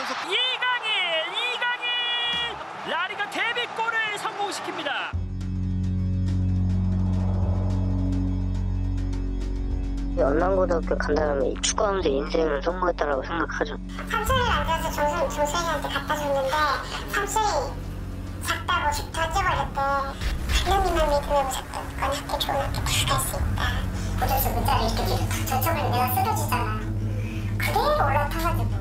선수 이강인, 이강인 라리가 데뷔골을 성공시킵니다. 연남고등학교 간다면 축구하면서 인생을 성공했다라고 생각하죠. 삼촌이 앉아서 정선, 정선이한테 갖다 줬는데 삼촌이 작다고 쭉 던져버렸대. 하나님만 믿으면 무조건 학교 좋은 학교 다갈수 있다. 그래서 문자를 이렇게 탁 젖혀버리면 내가 쓰러지잖아. 그대로 올라타가지고.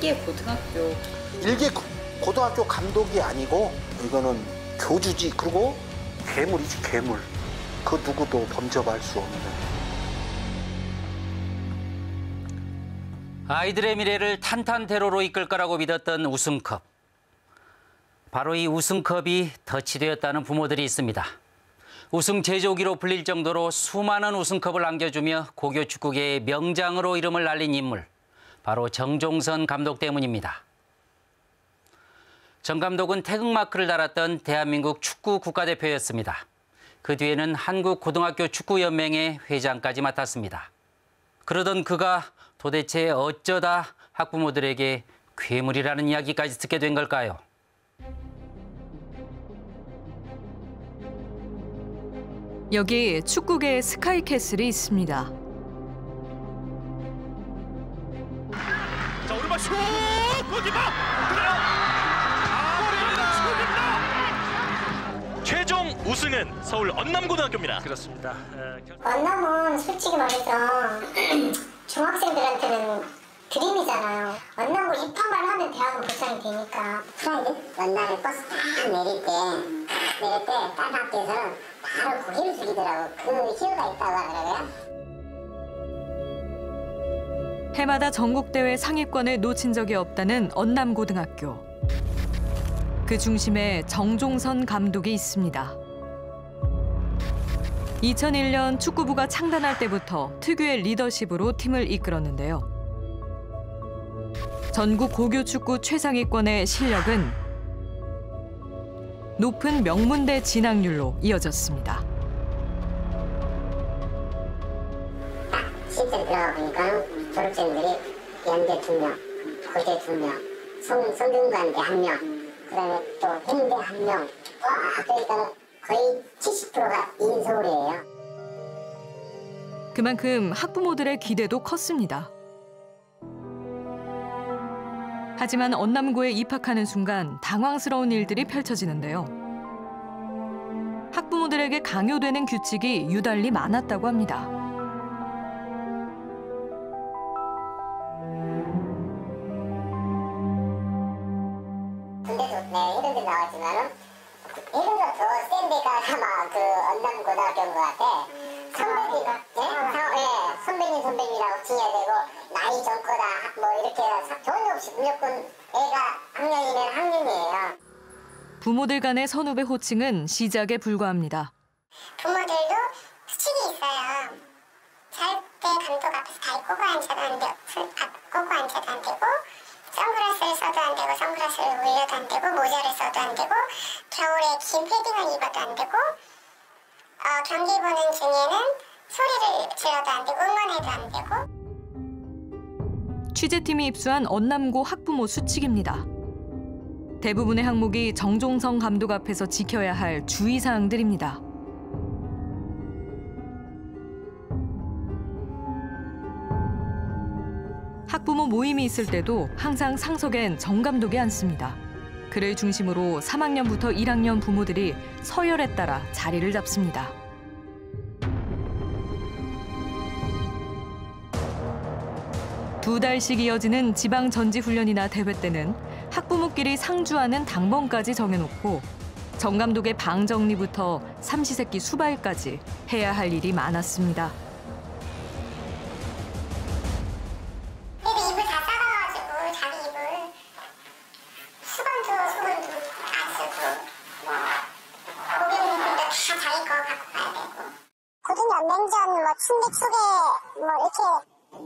일개 고등학교 일개 고- 고등학교 감독이 아니고 이거는 교주지 그리고 괴물이지 괴물 그 누구도 범접할 수 없는 아이들의 미래를 탄탄대로로 이끌 거라고 믿었던 우승컵. 바로 이 우승컵이 덫이 되었다는 부모들이 있습니다. 우승 제조기로 불릴 정도로 수많은 우승컵을 안겨주며 고교 축구계의 명장으로 이름을 날린 인물. 바로 정종선 감독 때문입니다. 정 감독은 태극마크를 달았던 대한민국 축구 국가대표였습니다. 그 뒤에는 한국 고등학교 축구연맹의 회장까지 맡았습니다. 그러던 그가 도대체 어쩌다 학부모들에게 괴물이라는 이야기까지 듣게 된 걸까요? 여기 축구계의 스카이캐슬이 있습니다. 골키퍼 그래요 아 골입니다 최종 우승은 서울 언남고등학교입니다 그렇습니다 언남은 솔직히 말해서 중학생들한테는 dream이잖아요. 언남고 입학만 하면 대학은 보장이 되니까. 프라이드? 언남에 버스 딱 내릴 때, 내릴 때, 딴 학교에서는 바로 고개를 숙이더라고. 그 희열이 있다고 하더라고요. 해마다 전국대회 상위권을 놓친 적이 없다는 언남고등학교. 그 중심에 정종선 감독이 있습니다. 2001년 축구부가 창단할 때부터 특유의 리더십으로 팀을 이끌었는데요. 전국 고교 축구 최상위권의 실력은 높은 명문대 진학률로 이어졌습니다. 실제 들어가 보니까 졸업생들이 연대 두 명, 고대 두 명, 성, 성균관대 한 명, 그 다음에 또 행대 한 명. 와, 그러니까 거의 70%가 인서울이에요. 그만큼 학부모들의 기대도 컸습니다. 하지만 언남고에 입학하는 순간 당황스러운 일들이 펼쳐지는데요. 학부모들에게 강요되는 규칙이 유달리 많았다고 합니다. 부모들 간의 선후배 호칭은 시작에 불과합니다. 부모들도 수칙이 있어요. 절대 감독 앞에서 다리 꼬고 앉아도 안 되고, 꼬고 앉아도 안 되고, 선글라스를 써도 안 되고, 선글라스를 올려도 안 되고, 모자를 써도 안 되고, 겨울에 긴 패딩을 입어도 안 되고, 어, 경기 보는 중에는 소리를 질러도 안 되고, 응원해도 안 되고, 취재팀이 입수한 언남고 학부모 수칙입니다. 대부분의 항목이 정종성 감독 앞에서 지켜야 할 주의사항들입니다. 학부모 모임이 있을 때도 항상 상석엔 정 감독이 앉습니다. 그를 중심으로 3학년부터 1학년 부모들이 서열에 따라 자리를 잡습니다. 두 달씩 이어지는 지방 전지 훈련이나 대회 때는 학부모끼리 상주하는 당번까지 정해놓고 정 감독의 방 정리부터 삼시세끼 수발까지 해야 할 일이 많았습니다. 애들 이불 다 싸가가지고 자기 이불 수건도 수건도 안 쓰고 고객님들도 다 자기 거 갖고 가야 되고 고등연 냉전 뭐 침대 초계 뭐 이렇게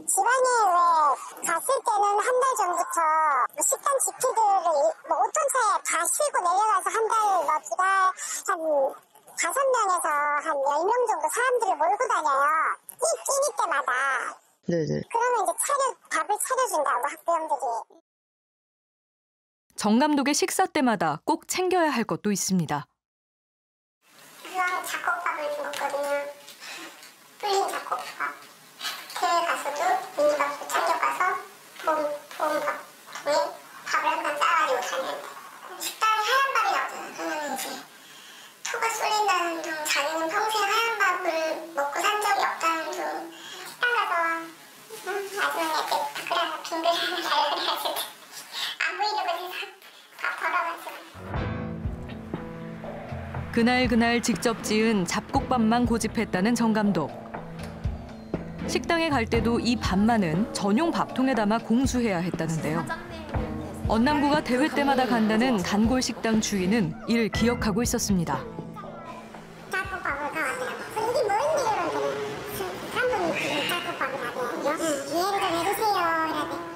집안에 왜 가서 갔을 때는 한 달 전부터 식당 집주들을 뭐 5톤차에 다 실고 내려가서 한 달, 뭐 두 달, 한 다섯 명에서 한 열 명 정도 사람들을 몰고 다녀요. 끼, 끼니 때마다. 네네. 그러면 이제 차려, 밥을 차려준다고 학부형들이. 정 감독의 식사 때마다 꼭 챙겨야 할 것도 있습니다. 그냥 잡곡밥을 먹거든요. 끓인 잡곡밥. 대회 가서도 미니밥도 챙겨가서 봄, 봄밥 통에 밥을 항상 싸가지고 다녀요. 식당에 하얀 밥이 나오잖아요. 그러면 이제 토가 쏠린다는 둥 자기는 평생 하얀 밥을 먹 그날 그날 직접 지은 잡곡밥만 고집했다는 정 감독. 식당에 갈 때도 이 밥만은 전용 밥통에 담아 공수해야 했다는데요. 언남구가 대회 때마다 간다는 단골 식당 주인은 이를 기억하고 있었습니다. 짤국밥을 가왔어요. 이게 뭔데 이러더니 사람분이 짤국밥을 하거든요. 이해를 좀 해주세요. 이러더니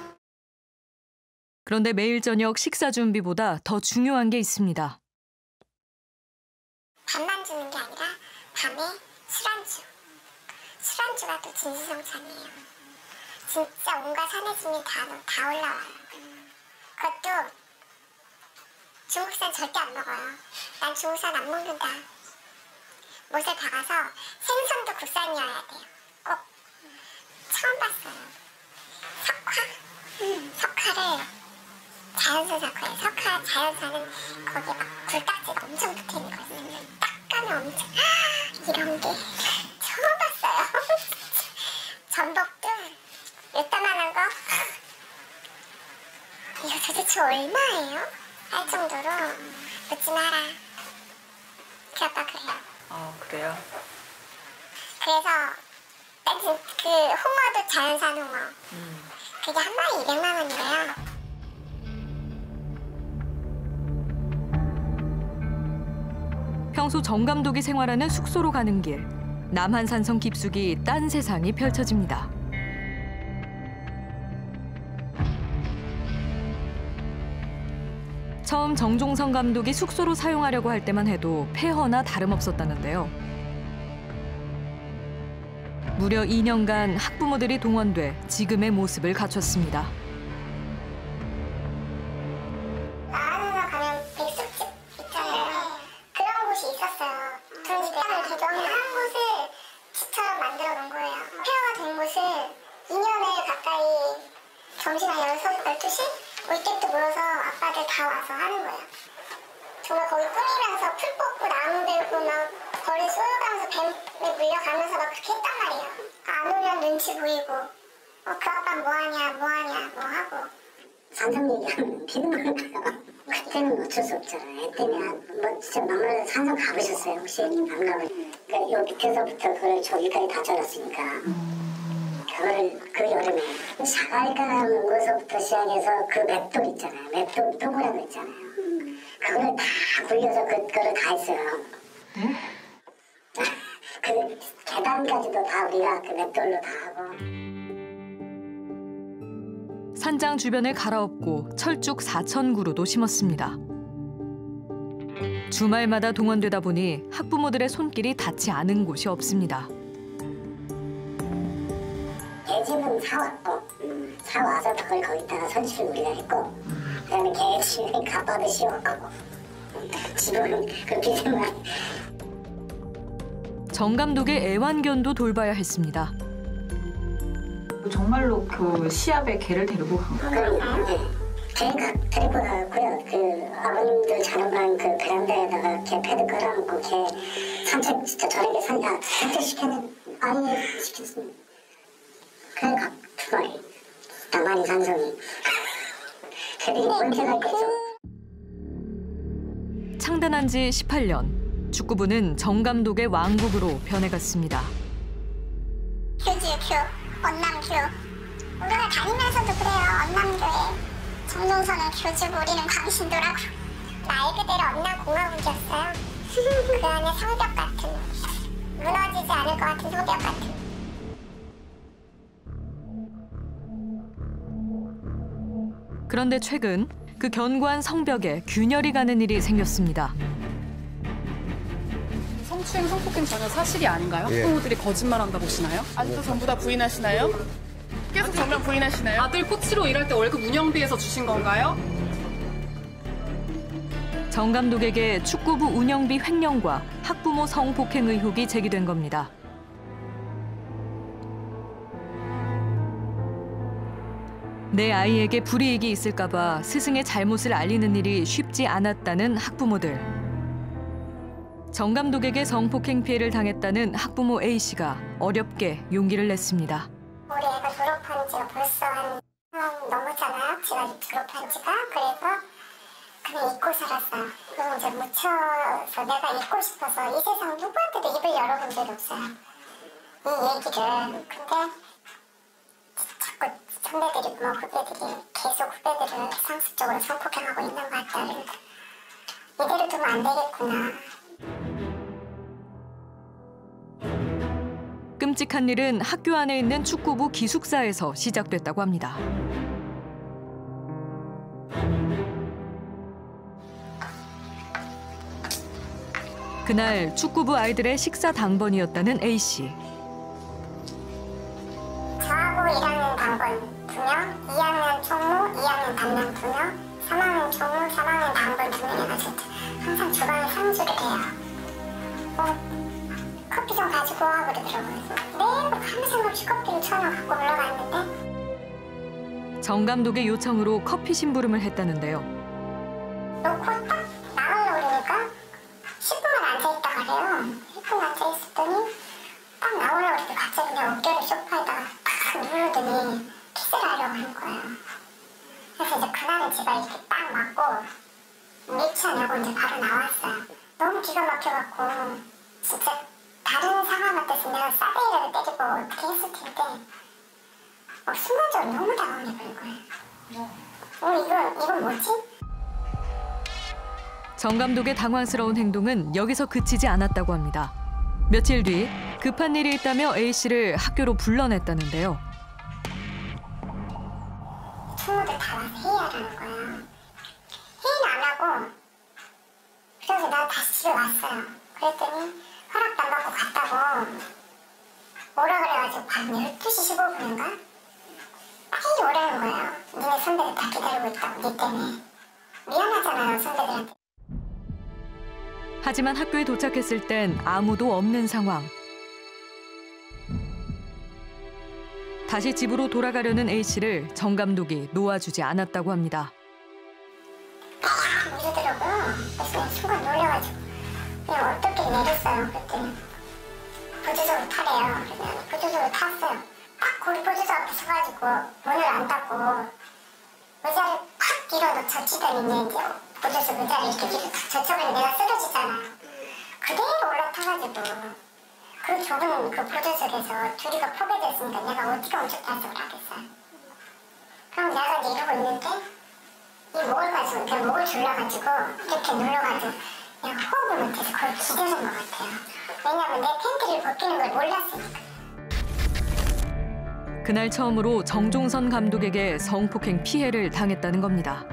그런데 매일 저녁 식사 준비보다 더 중요한 게 있습니다. 밥만 주는 게 아니라 밤에 술안주. 술안주가 또 진수성찬이에요. 진짜 온갖 산해짐이 다, 다 올라와요. 그것도 중국산 절대 안 먹어요. 난 중국산 안 먹는다. 못을 박아서 생선도 국산이어야 돼요. 꼭. 처음 봤어요. 석화? 석화를 자연산 석화예요. 석화 자연산은 거기에 막 굴딱지 엄청 붙어 있는 거거든요. 딱 가면 엄청 이런 게 처음 봤어요. 전복도 요따만한 거 이거 도대체 얼마예요? 할 정도로 묻지 마라. 그 아빠 그래요. 아 그래요? 그래서 난 그, 그 홍어도 자연산 홍어. 그게 한 마리 200만 원이래요. 평소 정 감독이 생활하는 숙소로 가는 길. 남한산성 깊숙이 딴 세상이 펼쳐집니다. 처음 정종성 감독이 숙소로 사용하려고 할 때만 해도 폐허나 다름없었다는데요. 무려 2년간 학부모들이 동원돼 지금의 모습을 갖췄습니다. 가보셨어요? 혹시 안 가보? 그러니까 요 밑에서부터 그걸 저기까지 다 잘랐으니까 그걸 그 여름에 까는 거서부터 시작해서 그 맷돌 있잖아요. 맷돌 동그란 거 있잖아요. 그걸 다 굴려서 그거를 다 했어요. 그 계단까지도 다 우리가 그 맷돌로 다 하고. 산장 주변을 갈아엎고 철쭉 4천 그루도 심었습니다. 주말마다 동원되다 보니 학부모들의 손길이 닿지 않은 곳이 없습니다. 개집은 사왔고 사와서 그걸 거기다가 선실을 우리가 했고 그다음에 개집은 가빠도 씌웠고 집은 그 비생활 정 감독의 애완견도 돌봐야 했습니다. 정말로 그 시합에 개를 데리고 간 거예요? 개가 데리고 가고요 그 아버님들 자는 방 그 베란다에다가 개 패드 깔아놓고 개 산책 진짜 저녁에 산, 아, 산책 시켜는 아예 시켰습니다 마리 나만이 산성이 걔들이 문제가 있겠죠 창단한 지 18년. 축구부는 정 감독의 왕국으로 변해갔습니다. 교지 교, 언남교. 우리가 다니면서도 그래요, 언남교에. 정동선은 교주고 우리는 광신도라고. 말 그대로 언남공화국이었어요. 그 안에 성벽 같은, 무너지지 않을 것 같은 성벽 같은. 그런데 최근 그 견고한 성벽에 균열이 가는 일이 생겼습니다. 성추행, 성폭행 전혀 사실이 아닌가요? 예. 학부모들이 거짓말한다 보시나요? 아직도 전부 다 부인하시나요? 계속 정면 부인하시나요? 아들 코치로 일할 때 월급 운영비에서 주신 건가요? 정 감독에게 축구부 운영비 횡령과 학부모 성폭행 의혹이 제기된 겁니다. 내 아이에게 불이익이 있을까봐 스승의 잘못을 알리는 일이 쉽지 않았다는 학부모들. 정 감독에게 성폭행 피해를 당했다는 학부모 A 씨가 어렵게 용기를 냈습니다. 우리 애가 졸업한 지가 벌써 한 3년 넘었잖아요. 제가 졸업한 지가. 그래서 그냥 잊고 살았어요. 그리고 이제 묻혀서 내가 잊고 싶어서 이 세상 누구한테도 입을 열어본 적이 없어요. 이 얘기를. 근데 자꾸 선배들이 뭐 후배들이 계속 후배들을 상습적으로 성폭행하고 있는 것 같다. 이대로 두면 안 되겠구나. 끔찍한 일은 학교 안에 있는 축구부 기숙사에서 시작됐다고 합니다. 그날 축구부 아이들의 식사 당번이었다는 A 씨. 저하고 1학년 당번 2명, 2학년 총무, 2학년 담당 2명, 3학년 총무, 3학년 당번 2명 해가지고 항상 주방에 상주를 해요. 어, 커피 좀 가지고 와 그러더라고요. 매일 아무 생각 없이 커피를 천 원 갖고 올라갔는데 정 감독의 요청으로 커피 심부름을 했다는데요. 놓고 딱 나가려고 그러니까 10분만 앉아있다 그래요. 10분 앉아있었더니 정 감독의 당황스러운 행동은 여기서 그치지 않았다고 합니다. 며칠 뒤 급한 일이 있다며 A 씨를 학교로 불러냈다는데요. 도착했을 땐 아무도 없는 상황. 다시 집으로 돌아가려는 A 씨를 정 감독이 놓아주지 않았다고 합니다. 이러더라고요. 그래서 그냥 순간 놀려가지고 그냥 어떻게 내렸어요. 그랬더니 보조석으로 타래요. 그러면 보조석으로 탔어요. 딱 거기 보조석 앞에 서가지고 문을 안 닫고 의자를 팍 뒤로 젖히더니 이제 보조석 의자를 이렇게 뒤로 탁 젖혀버리면 내가 쓰러지잖아. 그대로 올라타가지고 그 좁은 그 보조석에서 둘이가 포개됐으니까 내가 어떻게 엄청 단속을 하겠어요. 그럼 내가 이제 이러고 있는데 이 목을 가지고 내 목을 졸라가지고 이렇게 눌러가지고 내가 호흡을 못해서 거의 기대는 것 같아요. 왜냐면 내 팬티를 벗기는 걸 몰랐으니까. 그날 처음으로 정종선 감독에게 성폭행 피해를 당했다는 겁니다.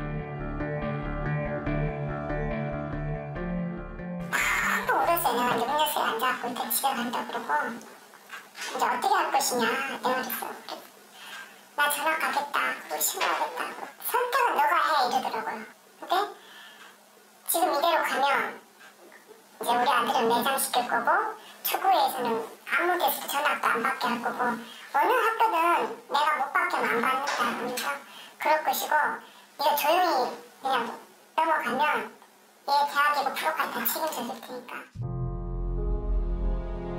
일단 집에 간다 그러고 이제 어떻게 할 것이냐 내가 그랬어. 나 전학 가겠다. 우리 가겠다. 선택은 너가 해 이러더라고요. 근데 지금 이대로 가면 이제 우리 아들은 매장시킬 거고 축구회에서는 아무 데서도 전학도 안 받게 할 거고 어느 학교든 내가 못 받게는 안 받는다 그러면서 그럴 것이고 네가 조용히 그냥 넘어가면 얘 대학이고 프로까지 다 책임져 줄 테니까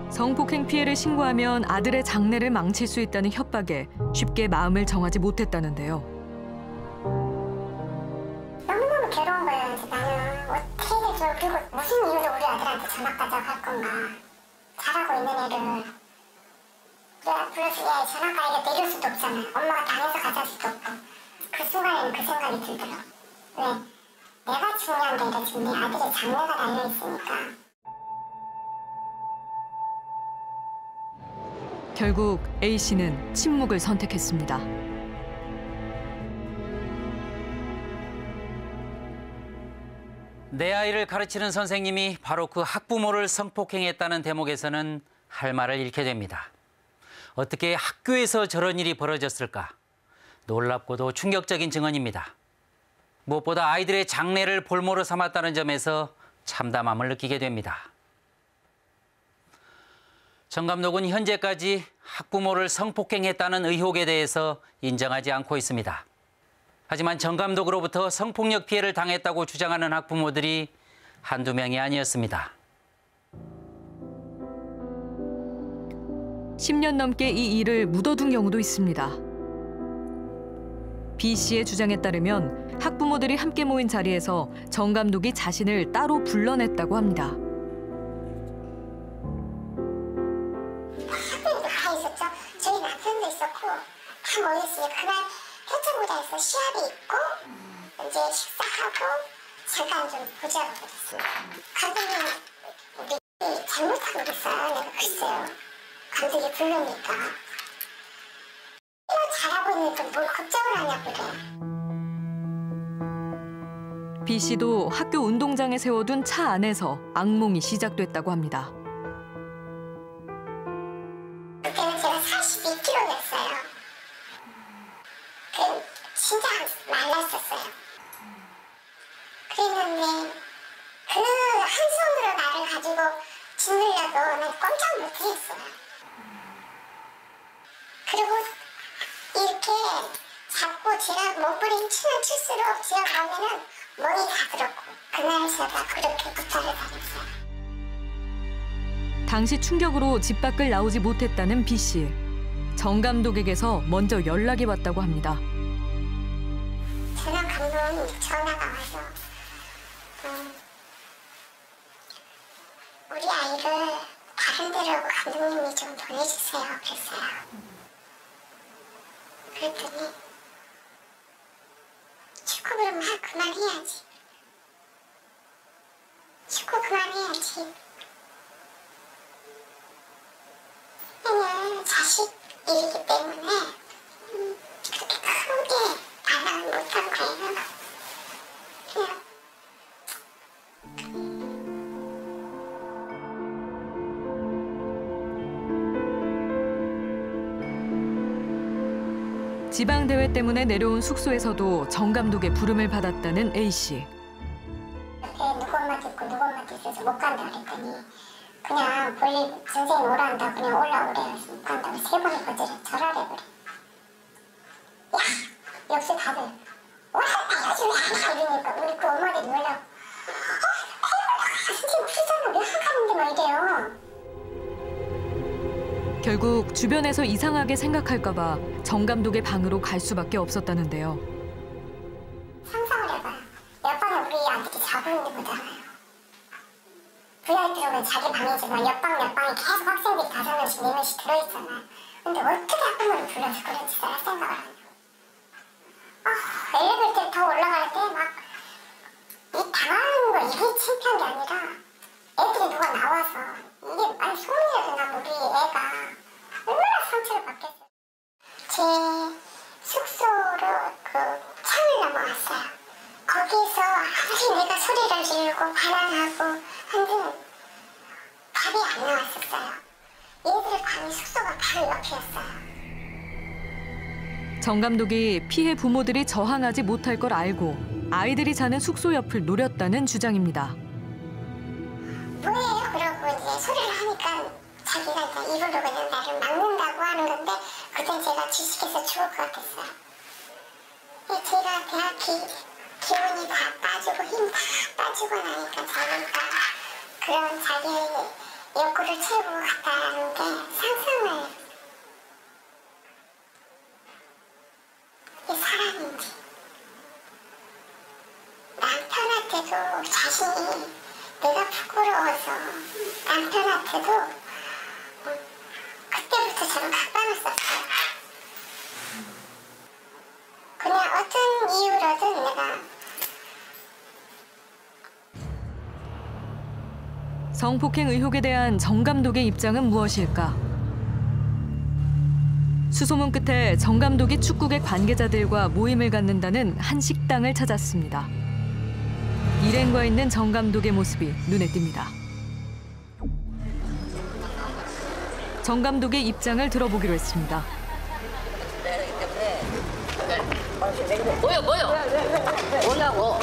성폭행 피해를 신고하면 아들의 장래를 망칠 수 있다는 협박에 쉽게 마음을 정하지 못했다는데요. 너무너무 괴로운 거예요. 그래서 나는 어떻게 해야 그리고 무슨 이유로 우리 아들한테 전학가자고 할 건가. 잘하고 있는 애를. 내가 플러스 얘 전학 가야겠다 이럴 수도 없잖아. 엄마가 당해서 가자 수도 없고. 그 순간에는 그 생각이 들더라. 왜? 내가 중요한 게 아니라 지금 내 아들의 장래가 달려있으니까. 결국 A 씨는 침묵을 선택했습니다. 내 아이를 가르치는 선생님이 바로 그 학부모를 성폭행했다는 대목에서는 할 말을 잃게 됩니다. 어떻게 학교에서 저런 일이 벌어졌을까? 놀랍고도 충격적인 증언입니다. 무엇보다 아이들의 장래를 볼모로 삼았다는 점에서 참담함을 느끼게 됩니다. 정 감독은 현재까지 학부모를 성폭행했다는 의혹에 대해서 인정하지 않고 있습니다. 하지만 정 감독으로부터 성폭력 피해를 당했다고 주장하는 학부모들이 한두 명이 아니었습니다. 10년 넘게 이 일을 묻어둔 경우도 있습니다. B 씨의 주장에 따르면 학부모들이 함께 모인 자리에서 정 감독이 자신을 따로 불러냈다고 합니다. 학교에도 가 있었죠. 저희 남편도 있었고 다 모였어요. 그날 해체무대에서 시합이 있고 이제 식사하고 잠깐 좀 보자고 그랬어요. 감독님 우리 잘못한 거 있어요. 내가 글쎄요. 감독이 부르니까 이거 잘하고 있는데 뭘 걱정을 하냐고 그래. B 씨도 학교 운동장에 세워둔 차 안에서 악몽이 시작됐다고 합니다. 충격으로 집 밖을 나오지 못했다는 B 씨. 정 감독에게서 먼저 연락이 왔다고 합니다. 대회 때문에 내려온 숙소에서도 정 감독의 부름을 받았다는 A 씨. 누구 엄마도 있고 누구 엄마도 있어서 못 간다 그랬더니 그냥 볼일 선생님 오란다 그냥 올라오래 못 간다고 세 번을 거절해 절하래 그래 야 역시 다들 오란다 요즘에 안 이러니까 우리 그 엄마들이 놀라고 어? 선생님 그러잖아 왜 가는데 막 이래요 결국 주변에서 이상하게 생각할까봐 정 감독의 방으로 갈 수밖에 없었다는데요. 상상을 해봐요 옆방에 우리 아들이 자고 있는 거잖아요. VIP룸은 자기 방이지만 옆방 옆방에 계속 학생들이 다섯 명씩 네 명씩 들어있잖아. 근데 어떻게 학부모를 불러서 그런 짓을 할 생각을 하냐 아 엘리베이터 더 올라갈 때 막 이 당하는 거 이게 창피한 게 아니라 애들이 누가 나와서 이게 아니 소문이라도 나면 우리 애가 얼마나 상처를 받겠어요 제 숙소로 그 창을 넘어왔어요 거기서 아무리 내가 소리를 지르고 반항하고 한들 답이 안 나왔었어요. 얘들 방이 숙소가 바로 옆이었어요. 정 감독이 피해 부모들이 저항하지 못할 걸 알고 아이들이 자는 숙소 옆을 노렸다는 주장입니다. 뭐예요? 그러고 이제 소리를 하니까 자기가 이제 입으로 그냥 나를 막는다고 하는 건데 그땐 제가 주식해서 죽을 것 같았어요. 근데 제가 대학 기, 기운이 다 빠지고 힘 다 빠지고 나니까 자기가 그런 자기의 욕구를 채우고 갔다는 게 상상을 이 사람인지 남편한테도 자신이 내가 부끄러워서 남편한테도 음, 그때부터 저는 각방을 썼어요. 그냥 어떤 이유로든 내가 성폭행 의혹에 대한 정 감독의 입장은 무엇일까? 수소문 끝에 정 감독이 축구계 관계자들과 모임을 갖는다는 한 식당을 찾았습니다. 일행과 있는 정 감독의 모습이 눈에 띕니다. 정 감독의 입장을 들어보기로 했습니다. 뭐요 뭐요 뭐냐고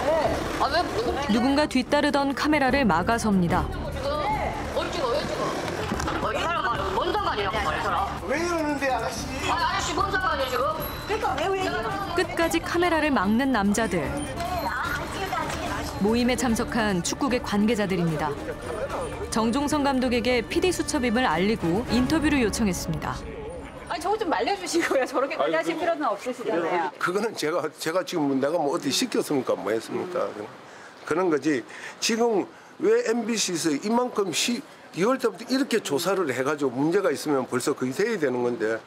아왜 누구 누군가 뒤따르던 카메라를 막아섭니다. 뭘 찍어 왜 찍어 어, 이 사람 뭔 상관이야 이 사람 왜 이러는데 아가씨? 아 아저씨 뭔 상관이야 지금 그러니까 왜 왜 끝까지 카메라를 막는 남자들. 모임에 참석한 축구계 관계자들입니다. 정종성 감독에게 PD 수첩임을 알리고 인터뷰를 요청했습니다. 아니 저거 좀 말려주시고요. 저렇게까지 하실 필요는 없으시잖아요. 그거는 제가 제가 지금 내가 뭐 어디 시켰습니까 뭐 했습니까 그런 거지 지금 왜 MBC에서 이만큼 시 2월 때부터 이렇게 조사를 해가지고 문제가 있으면 벌써 그게 돼야 되는 건데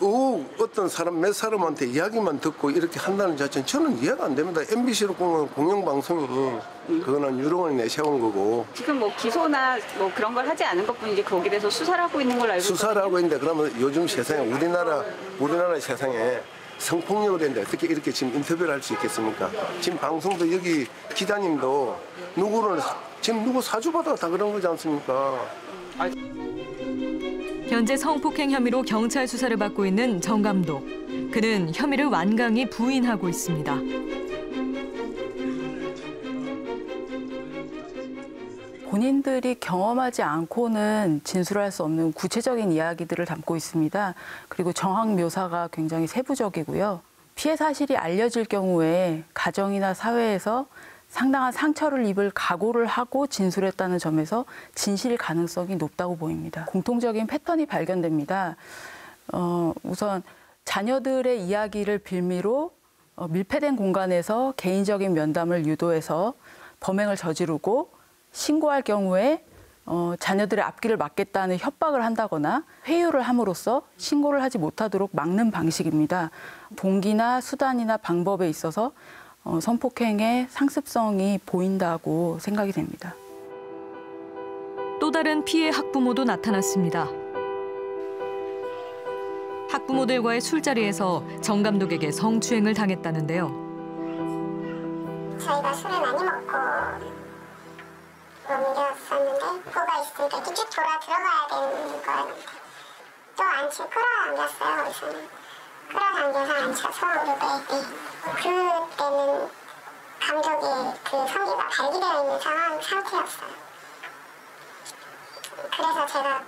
어, 어떤 사람 몇 사람한테 이야기만 듣고 이렇게 한다는 자체는 저는 이해가 안 됩니다. MBC로 공연 공영방송이 그거는 유령을 내세운 거고 지금 뭐 기소나 뭐 그런 걸 하지 않은 것뿐이지 거기에 대해서 수사를 하고 있는 걸 알고 수사를 하고 있는데 그러면 요즘 세상에 우리나라 우리나라 세상에 성폭력을 했는데 어떻게 이렇게 지금 인터뷰를 할 수 있겠습니까? 지금 방송도 여기 기자님도 누구를 사- 지금 누구 사주받아가 다 그런 거지 않습니까? 현재 성폭행 혐의로 경찰 수사를 받고 있는 정 감독. 그는 혐의를 완강히 부인하고 있습니다. 본인들이 경험하지 않고는 진술할 수 없는 구체적인 이야기들을 담고 있습니다. 그리고 정황 묘사가 굉장히 세부적이고요. 피해 사실이 알려질 경우에 가정이나 사회에서 상당한 상처를 입을 각오를 하고 진술했다는 점에서 진실 가능성이 높다고 보입니다. 공통적인 패턴이 발견됩니다. 어, 우선 자녀들의 이야기를 빌미로 어, 밀폐된 공간에서 개인적인 면담을 유도해서 범행을 저지르고 신고할 경우에 어, 자녀들의 앞길을 막겠다는 협박을 한다거나 회유를 함으로써 신고를 하지 못하도록 막는 방식입니다. 동기나 수단이나 방법에 있어서 어, 성폭행의 상습성이 보인다고 생각이 됩니다. 또 다른 피해 학부모도 나타났습니다. 학부모들과의 술자리에서 정 감독에게 성추행을 당했다는데요. 저희가 술을 많이 먹고 옮겼었는데 코가 있으니까 이렇게 쭉 돌아 들어가야 되는 거였는데 또 앉혀 끌어당겼어요 거기서는 끌어당겨서 앉혀서 무릎에 네. 그때는 감독이 그 성기가 발기되어 있는 상황 상태였어요 그래서 제가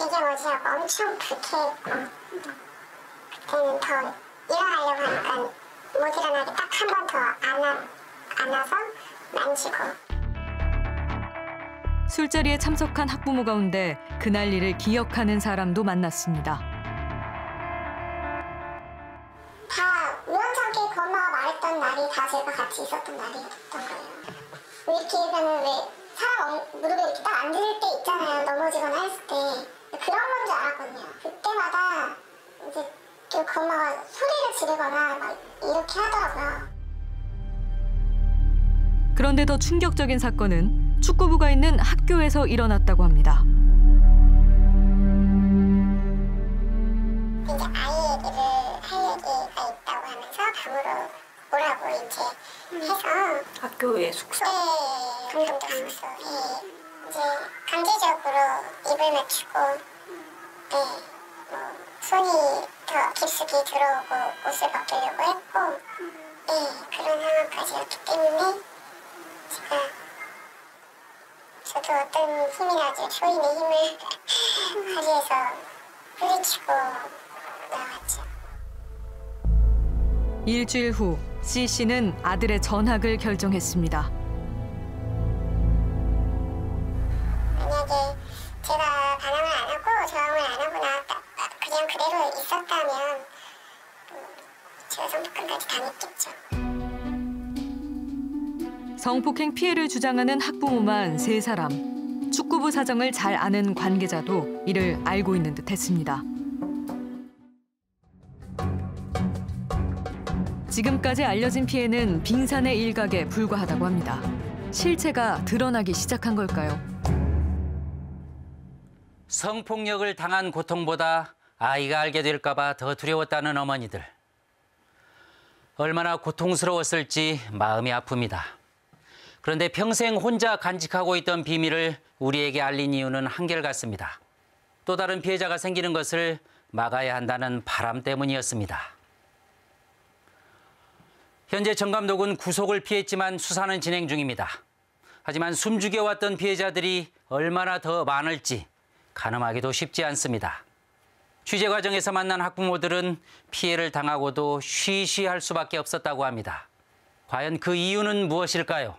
이게 뭐지 하고 엄청 불쾌했고 그때는 더 일어나려고 하니까 못 일어나게 딱 한 번 더 안아, 안아서 만지고 술자리에 참석한 학부모 가운데 그날 일을 기억하는 사람도 만났습니다. 다 말했던 날이 다 제가 같이 있었던 날이었던 거예요. 이렇게 하면 왜 사람 엉- 무릎에 이렇게 딱 앉을 때 있잖아요. 넘어지거나 했을 때 그런 건 줄 알았거든요. 그때마다 이제 그 엄마가 소리를 지르거나 막 이렇게 하더라고요. 그런데 더 충격적인 사건은 축구부가 있는 학교에서 일어났다고 합니다. 이제 아이 얘기를 할 얘기가 있다고 하면서 방으로 오라고 이제 해서 학교의 숙소. 네, 감독도 숙소. 네, 이제 강제적으로 입을 맞추고, 네, 뭐 손이 더 깊숙이 들어오고 옷을 벗기려고 했고, 네, 그런 상황까지였기 때문에 제가 저도 어떤 힘이 나지 소인의 힘을 발휘해서 뿌리치고 나왔죠. 일주일 후 C 씨는 아들의 전학을 결정했습니다. 만약에 제가 반항을 안 하고 저항을 안 하고 나왔다 그냥 그대로 있었다면 음, 제가 성폭행까지 당했겠죠. 성폭행 피해를 주장하는 학부모만 세 사람. 축구부 사정을 잘 아는 관계자도 이를 알고 있는 듯했습니다. 지금까지 알려진 피해는 빙산의 일각에 불과하다고 합니다. 실체가 드러나기 시작한 걸까요? 성폭력을 당한 고통보다 아이가 알게 될까 봐 더 두려웠다는 어머니들. 얼마나 고통스러웠을지 마음이 아픕니다. 그런데 평생 혼자 간직하고 있던 비밀을 우리에게 알린 이유는 한결같습니다. 또 다른 피해자가 생기는 것을 막아야 한다는 바람 때문이었습니다. 현재 정 감독은 구속을 피했지만 수사는 진행 중입니다. 하지만 숨죽여왔던 피해자들이 얼마나 더 많을지 가늠하기도 쉽지 않습니다. 취재 과정에서 만난 학부모들은 피해를 당하고도 쉬쉬할 수밖에 없었다고 합니다. 과연 그 이유는 무엇일까요?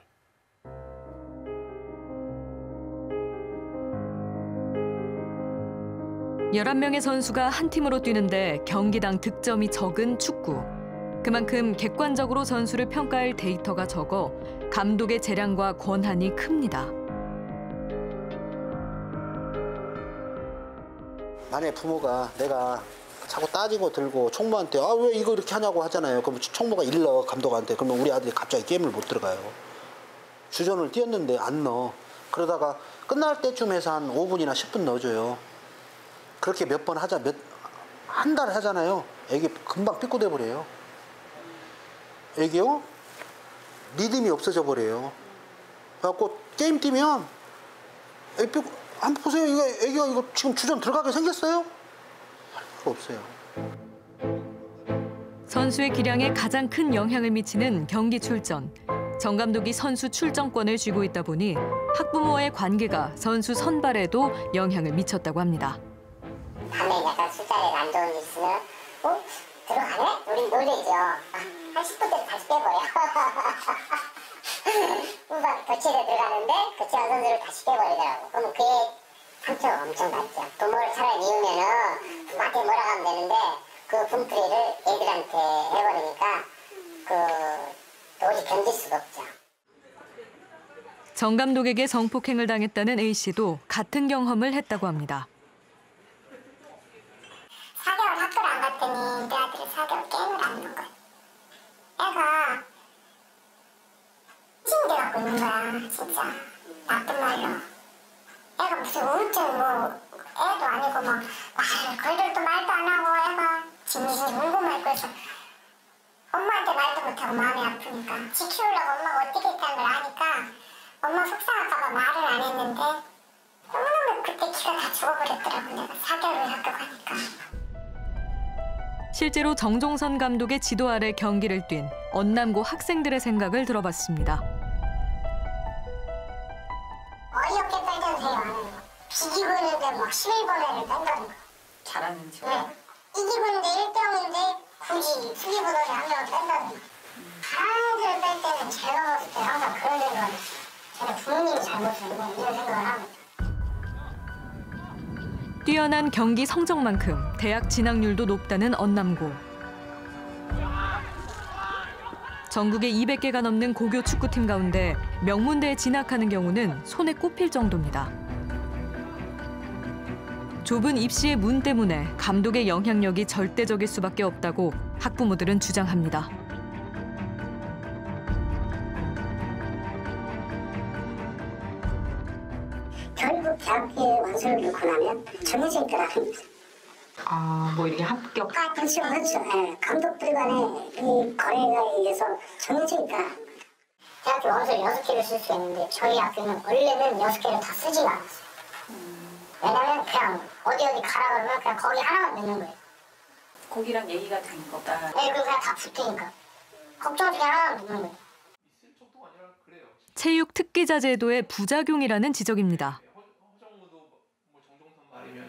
열한 명의 선수가 한 팀으로 뛰는데 경기당 득점이 적은 축구. 그만큼 객관적으로 선수를 평가할 데이터가 적어 감독의 재량과 권한이 큽니다. 만약에 부모가 내가 자꾸 따지고 들고 총무한테 아 왜 이거 이렇게 하냐고 하잖아요. 그럼 총무가 일러 감독한테 그러면 우리 아들이 갑자기 게임을 못 들어가요. 주전을 뛰었는데 안 넣어. 그러다가 끝날 때쯤 해서 한 5분이나 10분 넣어줘요. 그렇게 몇 번 하자 몇 한 달 하잖아요. 애기 금방 삐꾸돼 버려요. 애기요 믿음이 없어져 버려요. 그래갖고 게임 뛰면 삐꾸 한번 보세요. 이거 애기가 이거 지금 주전 들어가게 생겼어요? 할 필요 없어요. 선수의 기량에 가장 큰 영향을 미치는 경기 출전. 정 감독이 선수 출전권을 쥐고 있다 보니 학부모와의 관계가 선수 선발에도 영향을 미쳤다고 합니다. 밤에 약간 술자리에 안 좋은 일 있으면 어? 들어가네? 우리 놀래죠. 아, 한 10분 때도 다시 빼버려. 후반 교체에 들어가는데 교체한 선수를 다시 빼버리더라고. 그러면 그의 상처가 엄청 났죠. 부모를 차라리 미우면은 부모한테 하면 되는데 그 분풀이를 애들한테 해버리니까 그 도저히 견딜 수가 없죠. 정 감독에게 성폭행을 당했다는 A 씨도 같은 경험을 했다고 합니다. 4개월 학교를 안 갔더니 내 아들이 4개월 게임을 안 하는 거야. 애가 찡대 갖고 있는 거야, 진짜. 나쁜 말로. 애가 무슨 우울증 뭐, 애도 아니고 뭐, 말, 걸들도 말도 안 하고 애가 징징 울고 말고 해서 엄마한테 말도 못하고 마음이 아프니까 지키려고 엄마가 어떻게 했다는 걸 아니까 엄마 속상할까봐 말을 안 했는데 너무너무 그때 기가 다 죽어버렸더라고 내가 4개월 학교 가니까. 실제로 정종선 감독의 지도 아래 경기를 뛴 언남고 학생들의 생각을 들어봤습니다. 어이없게 하는 거. 비기고 있는데 막 11번에를 뺀다는 거. 잘하는 중. 네. 이기고 있는데 1대0인데 굳이 수비보다를 한 명을 뺀다는 거. 하나를 뺄 때는 제가 봤을 때 항상 그런 생각을. 제가 부모님이 잘못했네 이런 생각을 합니다. 뛰어난 경기 성적만큼 대학 진학률도 높다는 언남고. 전국에 200개가 넘는 고교 축구팀 가운데 명문대에 진학하는 경우는 손에 꼽힐 정도입니다. 좁은 입시의 문 때문에 감독의 영향력이 절대적일 수밖에 없다고 학부모들은 주장합니다. 넣고 나면 정해져 있더라고요. 아, 뭐 이렇게 합격. 아, 그렇죠, 그렇죠. 예, 감독들 간에 이 거래가 의해서 정해져 있다. 대학교 원서를 6개를 쓸 수 있는데 저희 학교는 원래는 6개를 다 쓰지가 않았어요. 왜냐면 그냥 어디 어디 가라 그러면 그냥 거기 하나만 넣는 거예요. 거기랑 얘기가 된 거다. 네, 그럼 그냥 다 붙으니까. 걱정 없이 하나만 넣는 거예요. 체육 특기자 제도의 부작용이라는 지적입니다.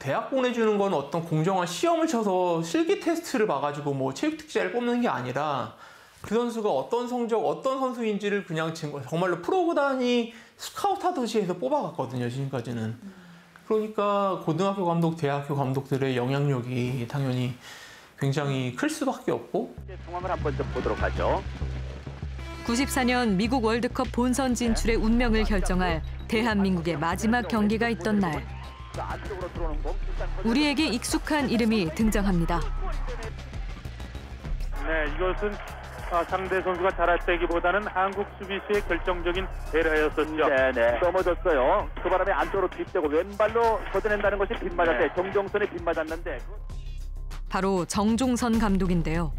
대학 보내주는 건 어떤 공정한 시험을 쳐서 실기 테스트를 봐가지고 뭐 체육 특기자를 뽑는 게 아니라 그 선수가 어떤 성적, 어떤 선수인지를 그냥 정말로 프로구단이 스카우트 하듯이 해서 뽑아갔거든요, 지금까지는. 그러니까 고등학교 감독, 대학교 감독들의 영향력이 당연히 굉장히 클 수밖에 없고 상황을 한번 좀 보도록 하죠. 94년 미국 월드컵 본선 진출의 운명을 결정할 대한민국의 마지막 경기가 있던 날. 우리에게 익숙한 이름이 등장합니다. 네, 이것은 아, 상대 선수가 잘했다기보다는 한국 수비수의 결정적인 에러였었죠. 네네. 넘어졌어요. 그 바람에 안쪽으로 뒷대고 왼발로 걷어낸다는 것이 빗맞았대. 네. 정종선이 빗맞았는데. 바로 정종선 감독인데요.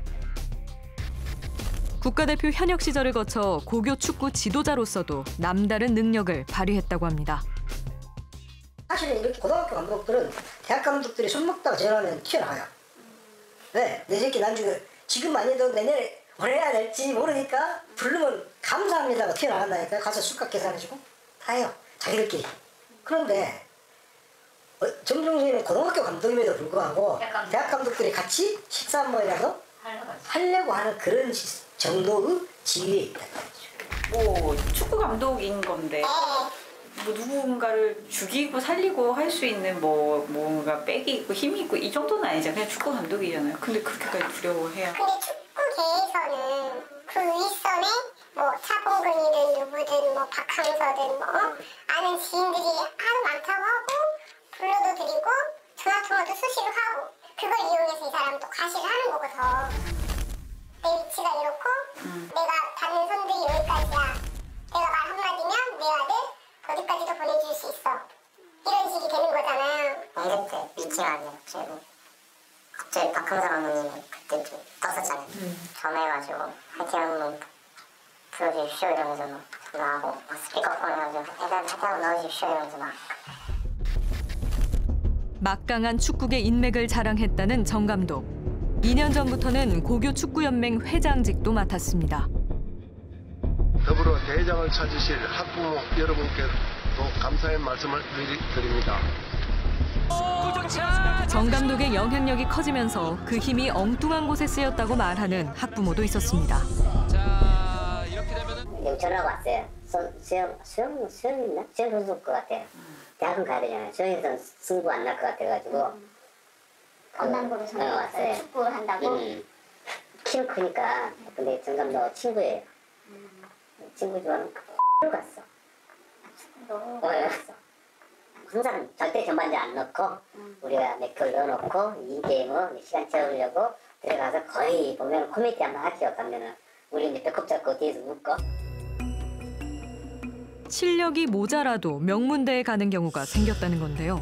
국가대표 현역 시절을 거쳐 고교 축구 지도자로서도 남다른 능력을 발휘했다고 합니다. 사실은 이렇게 고등학교 감독들은 대학 감독들이 술 먹다가 전화하면 튀어나와요. 왜? 내 새끼 나중에 지금 아니어도 내년에 뭘 해야 될지 모르니까 부르면 감사합니다가 튀어나간다니까 가서 술값 계산해주고 다 해요. 자기들끼리. 그런데 어, 정종 선생님은 고등학교 감독임에도 불구하고 대학 감독들이 같이 식사 한 번이라도 하려고 하는 그런 시- 정도의 지위에 있다. 뭐 축구 감독인 건데 뭐 누군가를 죽이고 살리고 할 수 있는 뭐 뭔가 백이 있고 힘이 있고 이 정도는 아니잖아요. 그냥 축구 감독이잖아요. 근데 그렇게까지 두려워해야. 근데 축구계에서는 그 윗선에 뭐 차범근이든 누구든 뭐 박항서든 뭐 아는 지인들이 하도 많다고 하고 불러도 드리고 전화 통화도 수시로 하고 그걸 이용해서 이 사람 또 과시를 하는 거고서 내 위치가 이렇고 내가 닿는 손들이 여기까지야 내가 말 한마디면 내 아들 어디까지도 보내줄 수 있어 이런 식이 되는 거잖아요 공개 때 미팅 아니에요. 그리고 갑자기 박항서 감독님이 그때 좀 떴었잖아요. 전화해가지고 화이팅 한번 불러주십시오 이러면서 막 전화하고 막 스피커폰 해가지고 일단 화이팅 한번 넣어주십시오 이러면서 막 막강한 축구계 인맥을 자랑했다는 정 감독. 2년 전부터는 고교 축구연맹 회장직도 맡았습니다. 더불어 대회장을 찾으실 학부모 여러분께도 감사의 말씀을 미리 드립니다. 정 감독의 영향력이 커지면서 그 힘이 엉뚱한 곳에 쓰였다고 말하는 학부모도 있었습니다. 여기 전화가 왔어요. 수, 수영, 수영, 수영 있나? 수영 선수 것 같아요. 대학은 가야 되잖아요. 수영에서 승부 안 날 것 같아가지고. 강남구로 어, 왔어요. 축구를 한다고? 음. 키는 크니까. 근데 정감도 친구예요. 친구 좋아하는 X로 갔어. 어, 갔어. 항상 절대 전반전 안 넣고 우리가 몇골 넣어놓고 이 게임을 시간 채우려고 들어가서 거의 보면 코미디 한번 할게요 가면은 우리 이제 배꼽 잡고 뒤에서 묶어 실력이 모자라도 명문대에 가는 경우가 생겼다는 건데요.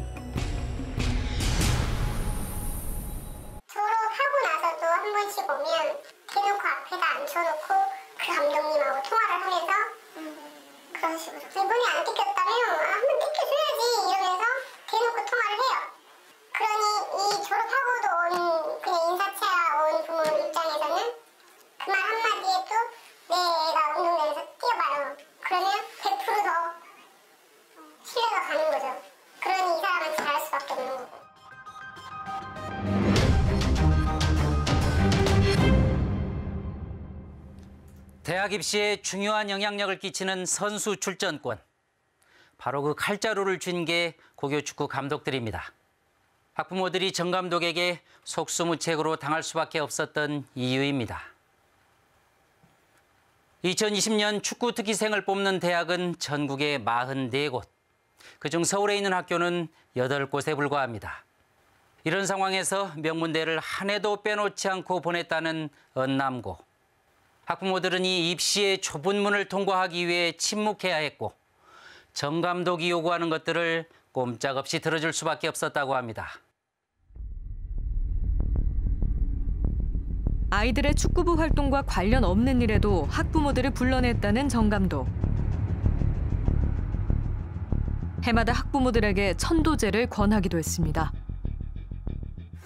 졸업하고 나서도 한 번씩 오면 대놓고 앞에다 앉혀놓고 그 감독님하고 통화를 하면서 그런 식으로. 이번에 안 뜯겼다며 아, 한번 뜯겨줘야지 이러면 대학 입시에 중요한 영향력을 끼치는 선수 출전권. 바로 그 칼자루를 쥔 게 고교 축구 감독들입니다. 학부모들이 정 감독에게 속수무책으로 당할 수밖에 없었던 이유입니다. 2020년 축구 특기생을 뽑는 대학은 전국에 44곳. 그중 서울에 있는 학교는 8곳에 불과합니다. 이런 상황에서 명문대를 한 해도 빼놓지 않고 보냈다는 언남고. 학부모들은 이 입시의 좁은 문을 통과하기 위해 침묵해야 했고 정 감독이 요구하는 것들을 꼼짝없이 들어줄 수밖에 없었다고 합니다. 아이들의 축구부 활동과 관련 없는 일에도 학부모들을 불러냈다는 정 감독. 해마다 학부모들에게 천도제를 권하기도 했습니다.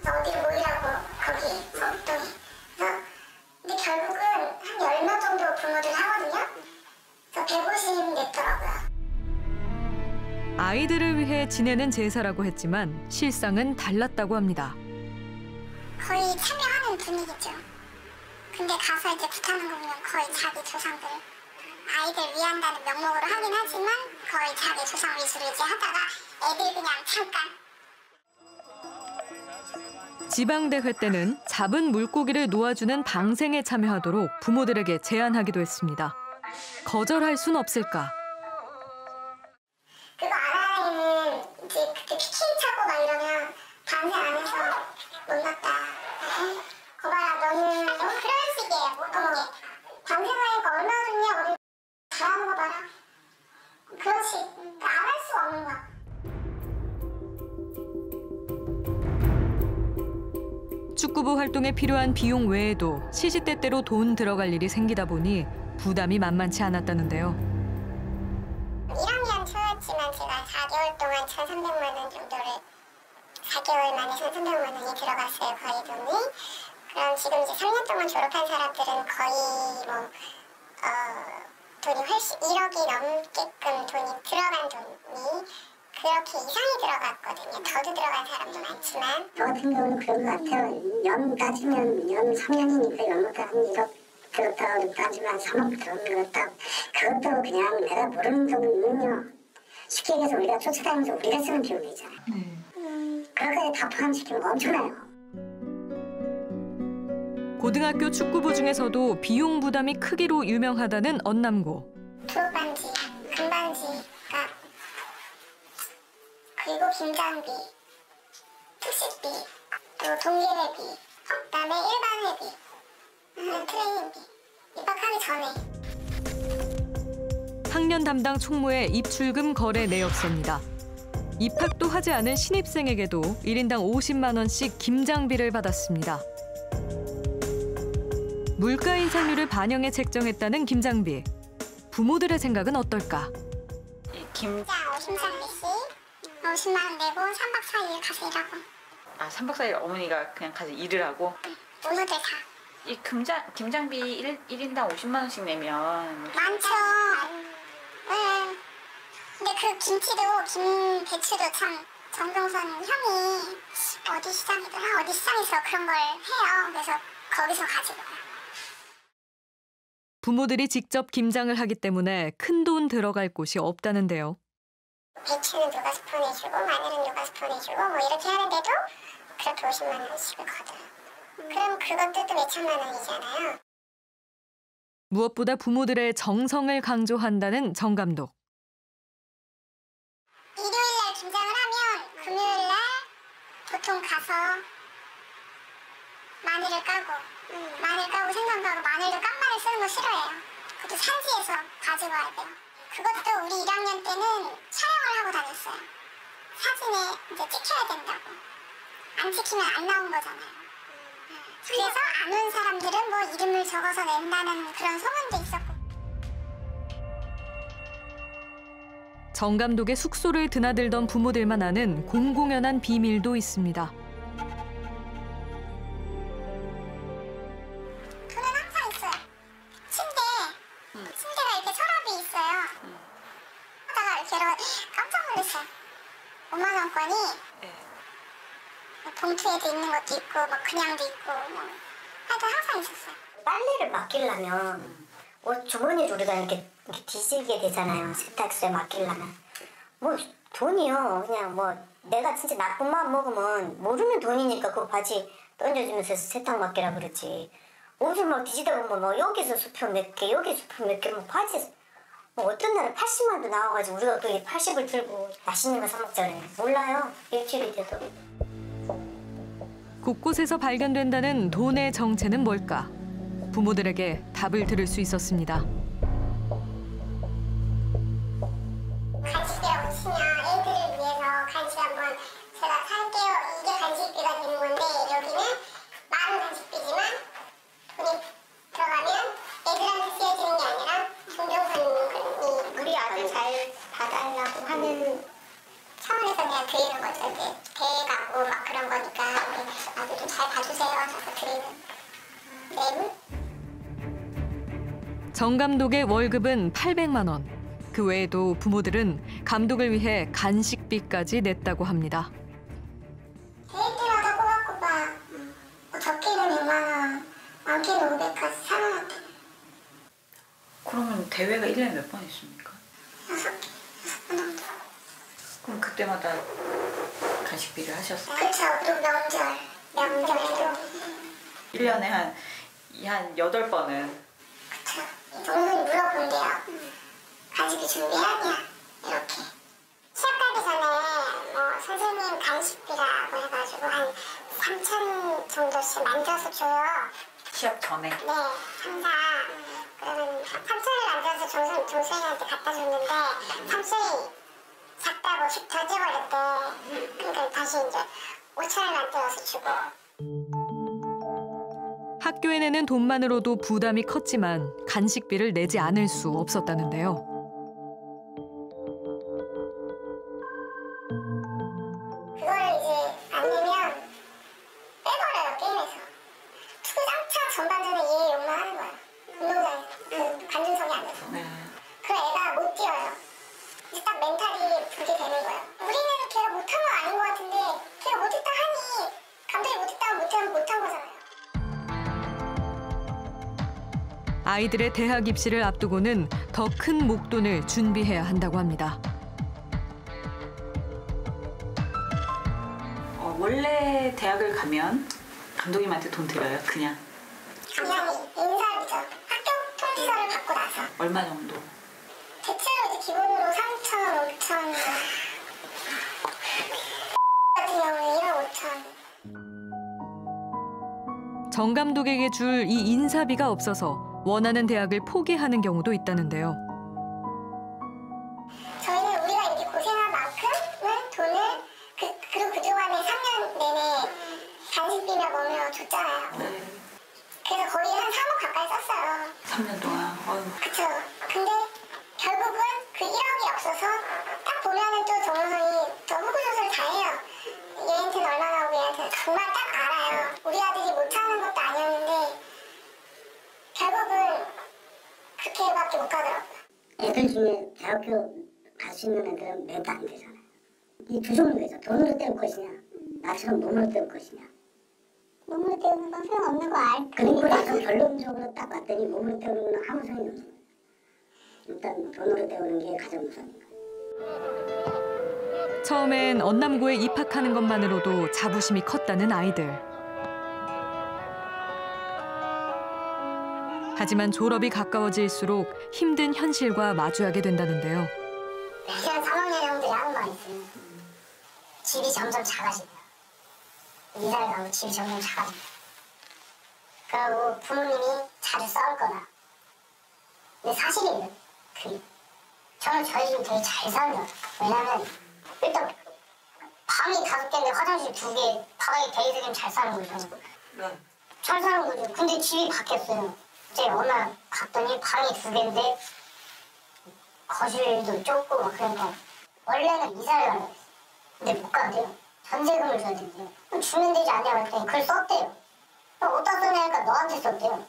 어디로 모이라고 거기 서북동에 그래서 근데 결국은 부모들이 하거든요 그래서 150 냈더라고요 아이들을 위해 지내는 제사라고 했지만 실상은 달랐다고 합니다. 거의 참여하는 분위기죠 근데 가서 이제 굿하는 거 보면 거의 자기 조상들 아이들 위한다는 명목으로 하긴 하지만 거의 자기 조상 위주로 이제 하다가 애들 그냥 잠깐 지방대회 때는 잡은 물고기를 놓아주는 방생에 참여하도록 부모들에게 제안하기도 했습니다. 거절할 순 없을까? 그거 알아내는 이제 그때 피킹 차고 막 이러면 반세 안 해서 못 났다. 거봐라 너는 뭐 그런 식이에요. 게. 반세하니까 얼마나 좋냐 우리 잘하는 거 봐라. 그렇지. 그러니까 안할 수가 없는 거야. 축구부 활동에 필요한 비용 외에도 시시때때로 돈 들어갈 일이 생기다 보니 부담이 만만치 않았다는데요. 1학년 초였지만 제가 4개월 동안 1,300만 원 정도를 4개월 만에 1,300만 원이 들어갔어요 거의 돈이. 그럼 지금 이제 3년 동안 졸업한 사람들은 거의 뭐 어, 돈이 훨씬 1억이 넘게끔 돈이 들어간 돈이 그렇게 이상이 들어갔거든요. 더도 들어간 사람도 많지만 저 같은 경우는 그런 것 같아요. 연 따지면 연 3년이니까 연마다 한 1억 들었다고 따지면 3억 들었는 것도 그것도 그냥 내가 모르는 돈은요. 쉽게 얘기해서 우리가 쫓아다니면서 우리가 쓰는 비용이잖아요. 그렇게 다 포함시키면 엄청나요. 고등학교 축구부 중에서도 비용 부담이 크기로 유명하다는 언남고. 초반지, 금반지가 그리고 김장비, 특식비, 그리고 동계회비, 그다음에 일반 회비, 음, 트레이닝비 입학하기 전에 학년 담당 총무의 입출금 거래 내역서입니다. 입학도 하지 않은 신입생에게도 1인당 50만 원씩 김장비를 받았습니다. 물가 인상률을 반영해 책정했다는 김장비. 부모들의 생각은 어떨까? 김... 자, 50장비씩 50만 원 내고 3박 4일 가서 일하고 아 3박 4일 어머니가 그냥 가서 일을 하고 부모들 다 이 금장, 김장비 1, 일인당 50만 원씩 내면 많죠. 네. 근데 그 김치도 김 배추도 참 정동선 형이 어디 시장이더라 어디 시장에서 그런 걸 해요. 그래서 거기서 가지고. 부모들이 직접 김장을 하기 때문에 큰 돈 들어갈 곳이 없다는데요. 배추는 누가 스폰해주고 마늘은 누가 스폰해주고 뭐 이렇게 하는데도 그렇게 50만 원씩을 걷어요. 그럼 그것도 또 몇천만 원이잖아요. 무엇보다 부모들의 정성을 강조한다는 정 감독. 일요일 날 김장을 하면 금요일 날 보통 가서 마늘을 까고 마늘 까고 생강 까고 마늘도 깐 마늘 쓰는 거 싫어해요. 그것도 산지에서 가지고 와야 돼요. 그것도 우리 1학년 때는 촬영을 하고 다녔어요. 사진에 이제 찍혀야 된다고. 안 찍히면 안 나온 거잖아요. 그래서 안 온 사람들은 뭐 이름을 적어서 낸다는 그런 소문도 있었고. 정 감독의 숙소를 드나들던 부모들만 아는 공공연한 비밀도 있습니다. 맡기려면 옷 주머니에 우리가 이렇게, 이렇게 뒤지게 되잖아요. 세탁소에 맡기려면. 뭐 돈이요. 그냥 뭐 내가 진짜 나쁜 마음 먹으면 모르는 돈이니까 그 바지 던져주면서 세탁 맡기라 그러지. 옷을 막 뒤지다 보면 뭐 여기서 수표 몇 개, 여기 수표 몇 개, 뭐 바지 뭐 어떤 날은 80만도 나와가지고 우리가 그 80을 들고 맛있는 거 사 먹잖아요. 몰라요. 일주일이 돼도. 곳곳에서 발견된다는 돈의 정체는 뭘까? 부모들에게 답을 들을 수 있었습니다. 정 감독의 월급은 800만 원. 그 외에도 부모들은 감독을 위해 간식비까지 냈다고 합니다. 대회 때마다 꼬박꼬박 뭐 적게는 100만 원, 많게는 500까지 사람한테 그러면 대회가 1년에 몇 번 있습니까? 그럼 그때마다 간식비를 하셨어요? 그쵸, 그리고 명절, 명절에도 1년에 한, 한 8번은 동생이 물어본대요. 간식비 준비하냐? 이렇게. 시합 가기 전에 뭐 선생님 간식비라고 해가지고 한 3천 정도씩 만들어서 줘요. 시합 전에. 네, 항상. 그러면 삼촌을 만들어서 종선, 종선이한테 갖다 줬는데 삼촌이 작다고 휙 던져버렸대. 그러니까 다시 이제 5천을 만들어서 주고. 학교에 내는 돈만으로도 부담이 컸지만 간식비를 내지 않을 수 없었다는데요. 아이들의 대학 입시를 앞두고는 더 큰 목돈을 준비해야 한다고 합니다. 어, 원래 대학을 가면 감독님한테 돈 들여요? 그냥 그냥 인사비죠 학교 통지서를 받고 나서 얼마 정도? 대체로 이제 기본으로 3천, 5천 같은 경우는 1억 5천 정 감독에게 줄 이 인사비가 없어서 원하는 대학을 포기하는 경우도 있다는데요. 그렇게밖에 못 가더라고요 애들 중에 대학교 갈 수 있는 애들은 몇도 안 되잖아요. 이두 있어. 돈으로 때울 것이냐, 나처럼 몸으로 때울 것이냐. 몸으로 때우는 건 소용없는 거 알. 그리고 나서 결론적으로 딱 봤더니 몸으로 때우는 건 아무 소용이 없는 거예요. 일단 돈으로 때우는 게 가장 우선인 거예요. 처음엔 언남고에 입학하는 것만으로도 자부심이 컸다는 아이들. 하지만 졸업이 가까워질수록 힘든 현실과 마주하게 된다는데요. 매년 3학년 형들이 하는 말이 있어요. 집이 점점 작아진다. 이사를 가고 집이 점점 작아진다. 그리고 부모님이 자주 싸울 거다. 근데 사실이에요. 그 저는 저희 집 되게 잘 살아요. 왜냐면 일단 방이 다섯 개인데 화장실 두 개, 바닥에 베이스game 잘 사는 거죠. 잘 사는 거죠. 근데 집이 바뀌었어요. 이제 어느 날 갔더니 방이 두 개인데 거실도 좁고 막 그러니까 원래는 이사를 가려고 했어. 근데 못 간대요. 전세금을 줘야 된대요. 그럼 주면 되지 않냐 그랬더니 그걸 썼대요. 그럼 어디다 썼냐니까 너한테 썼대요.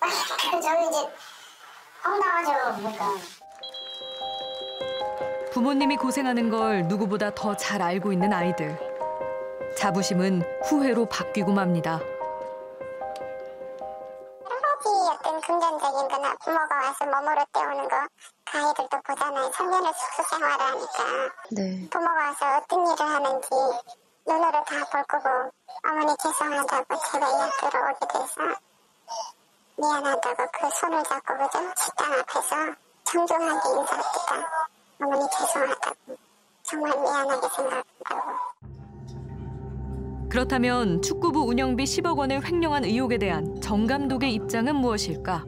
그래서 저는 이제 황당하죠. 그러니까. 부모님이 고생하는 걸 누구보다 더 잘 알고 있는 아이들. 자부심은 후회로 바뀌고 맙니다. 어떤 금전적인 거나 부모가 와서 몸으로 때우는 거, 그 아이들도 보잖아요. 3년을 숙소 생활을 하니까. 네. 부모가 와서 어떤 일을 하는지 눈으로 다 볼 거고, 어머니 죄송하다고 제가 이 학교로 오게 돼서 미안하다고 그 손을 잡고 그죠? 식당 앞에서 정중하게 인사했다. 어머니 죄송하다고. 정말 미안하게 생각한다고. 그렇다면 축구부 운영비 10억 원을 횡령한 의혹에 대한 정 감독의 입장은 무엇일까?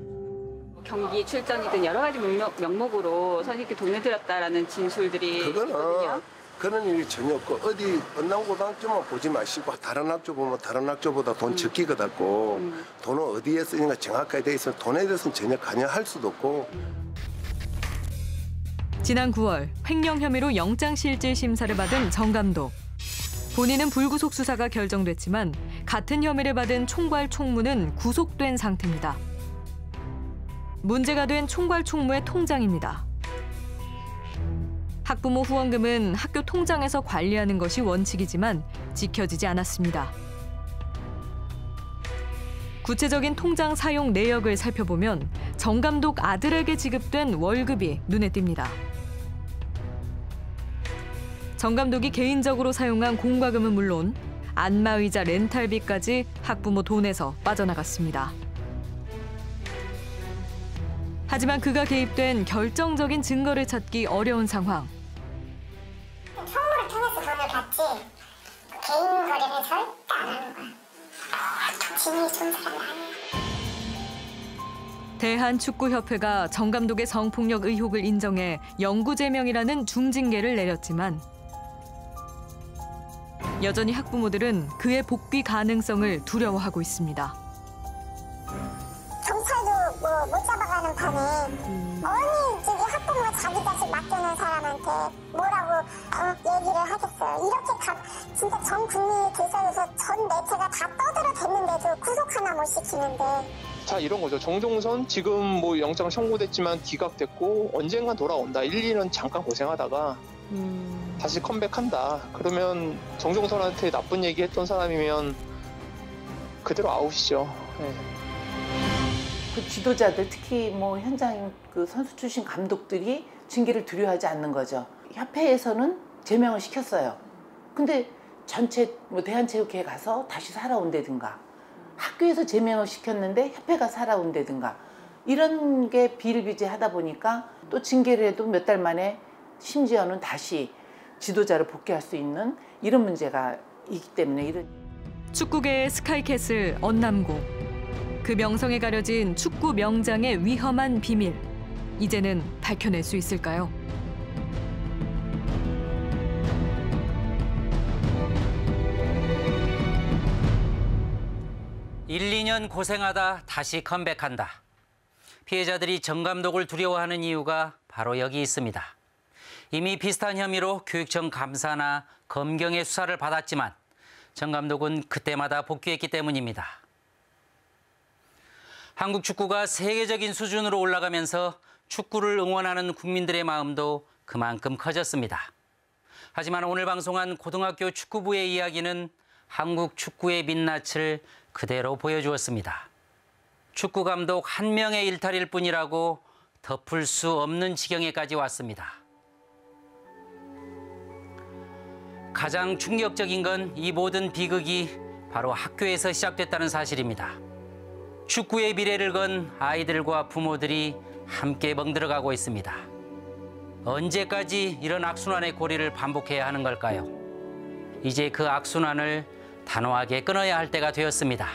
경기 출전이든 여러 가지 명목, 명목으로 선생님께 돈을 들였다라는 진술들이 그거는 있거든요. 그런 일이 전혀 없고 어디 언남고등학교만 보지 마시고 다른 학교 보면 다른 학교보다 돈 적게 받았고 돈을 어디에 쓰는가 정확하게 돼 있으면 돈에 대해서는 전혀 관여할 수도 없고 지난 9월 횡령 혐의로 영장실질 심사를 받은 정 감독. 본인은 불구속 수사가 결정됐지만 같은 혐의를 받은 총괄 총무는 구속된 상태입니다. 문제가 된 총괄 총무의 통장입니다. 학부모 후원금은 학교 통장에서 관리하는 것이 원칙이지만 지켜지지 않았습니다. 구체적인 통장 사용 내역을 살펴보면 정 감독 아들에게 지급된 월급이 눈에 띕니다. 정 감독이 개인적으로 사용한 공과금은 물론 안마의자 렌탈비까지 학부모 돈에서 빠져나갔습니다. 하지만 그가 개입된 결정적인 증거를 찾기 어려운 상황. 총무를 통해서 돈을 받지 개인 거래는 절대 안 하는 거야. 진위 존재를 안 해. 대한축구협회가 정 감독의 성폭력 의혹을 인정해 영구제명이라는 중징계를 내렸지만 여전히 학부모들은 그의 복귀 가능성을 두려워하고 있습니다. 경찰도 뭐 못 잡아가는 판에 어느 저기 학부모가 자기 자식 맡겨놓은 사람한테 뭐라고 어, 얘기를 하겠어요. 이렇게 다 진짜 전 국민이 대선에서 전 매체가 다 떠들어 댔는데도 구속 하나 못 시키는데 자 이런 거죠. 정종선 지금 뭐 영장 청구됐지만 기각됐고 언젠간 돌아온다. 1, 2년 잠깐 고생하다가 다시 컴백한다. 그러면 정종선한테 나쁜 얘기 했던 사람이면 그대로 아웃이죠. 네. 그 지도자들 특히 뭐 현장 그 선수 출신 감독들이 징계를 두려워하지 않는 거죠. 협회에서는 제명을 시켰어요. 근데 전체 뭐 대한체육회에 가서 다시 살아온다든가 학교에서 제명을 시켰는데 협회가 살아온다든가 이런 게 비일비재하다 보니까 또 징계를 해도 몇 달 만에 심지어는 다시 지도자를 복귀할 수 있는 이런 문제가 있기 때문에 이런 축구계의 스카이캐슬 언남고. 그 명성에 가려진 축구 명장의 위험한 비밀. 이제는 밝혀낼 수 있을까요? 일, 2년 고생하다 다시 컴백한다. 피해자들이 정 감독을 두려워하는 이유가 바로 여기 있습니다. 이미 비슷한 혐의로 교육청 감사나 검경의 수사를 받았지만 정 감독은 그때마다 복귀했기 때문입니다. 한국 축구가 세계적인 수준으로 올라가면서 축구를 응원하는 국민들의 마음도 그만큼 커졌습니다. 하지만 오늘 방송한 고등학교 축구부의 이야기는 한국 축구의 민낯을 그대로 보여주었습니다. 축구 감독 한 명의 일탈일 뿐이라고 덮을 수 없는 지경에까지 왔습니다. 가장 충격적인 건 이 모든 비극이 바로 학교에서 시작됐다는 사실입니다. 축구의 미래를 건 아이들과 부모들이 함께 멍들어가고 있습니다. 언제까지 이런 악순환의 고리를 반복해야 하는 걸까요? 이제 그 악순환을 단호하게 끊어야 할 때가 되었습니다.